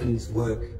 Do work?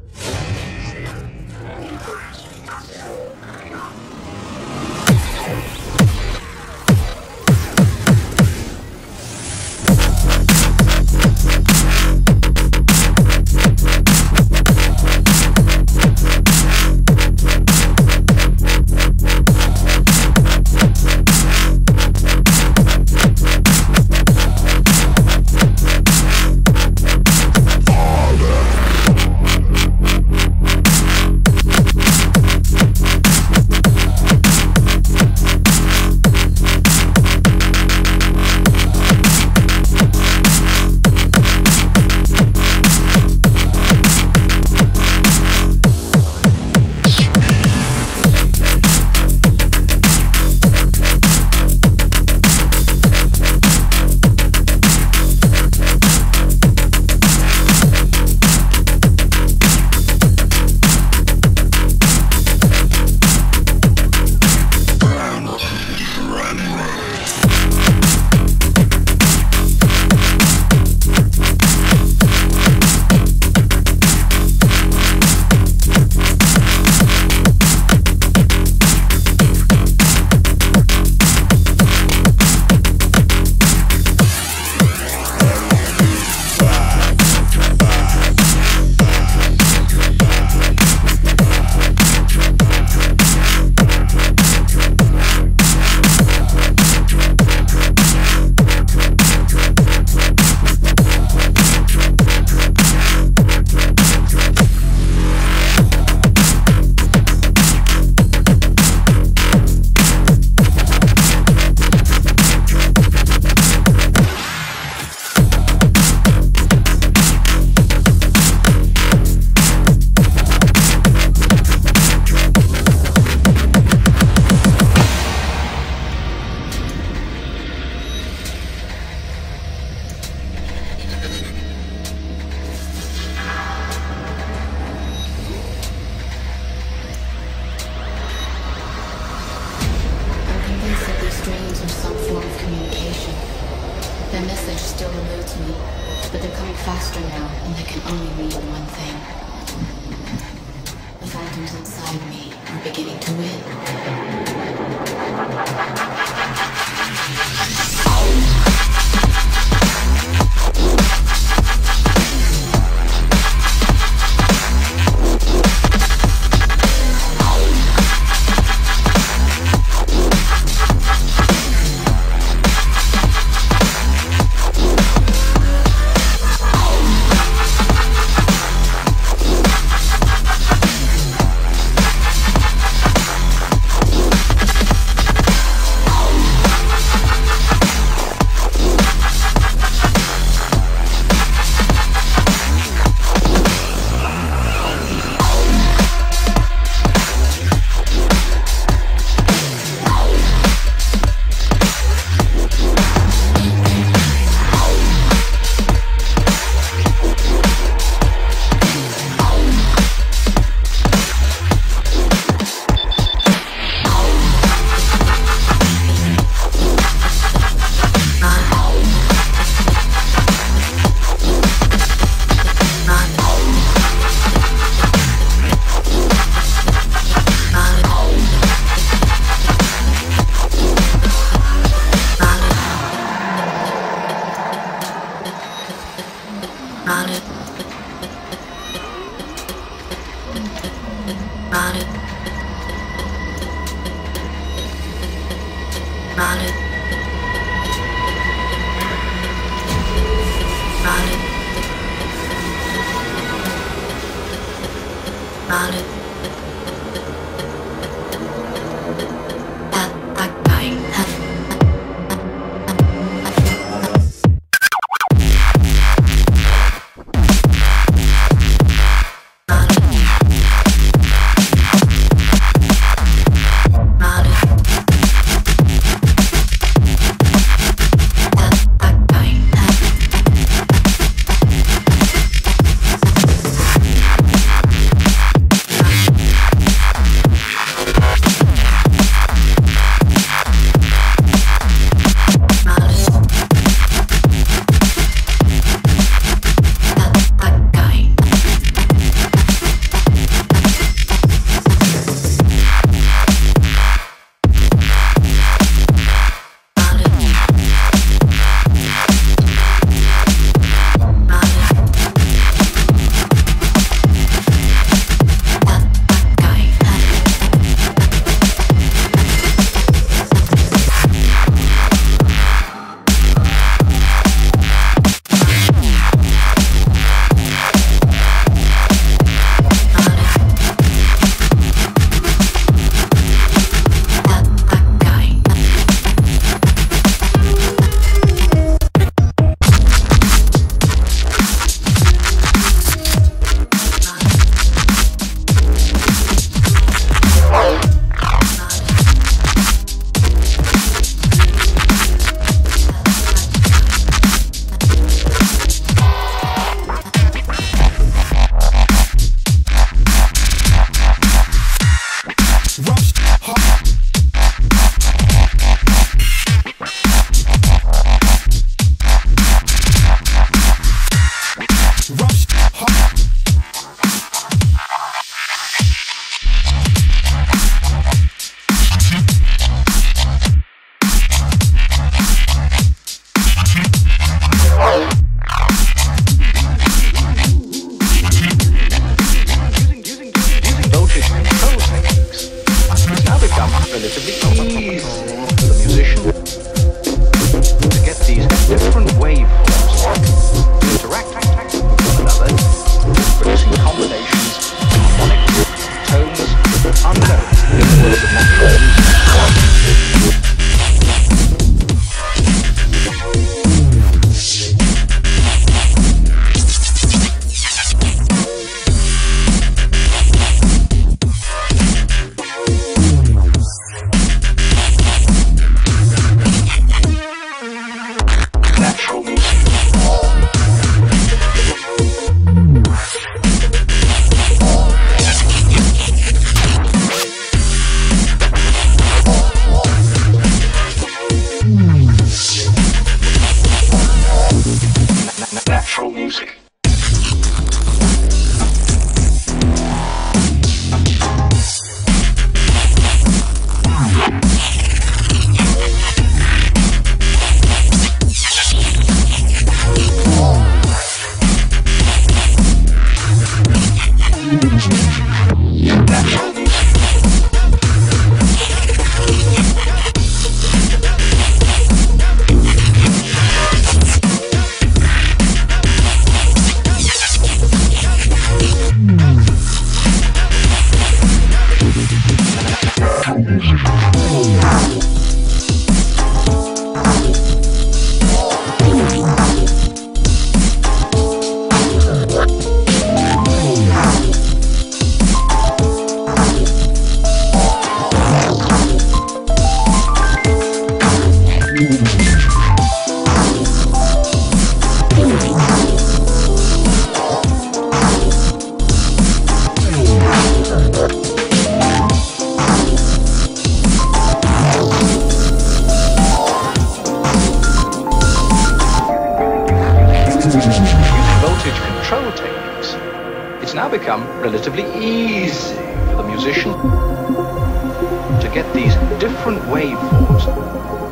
To get these different waveforms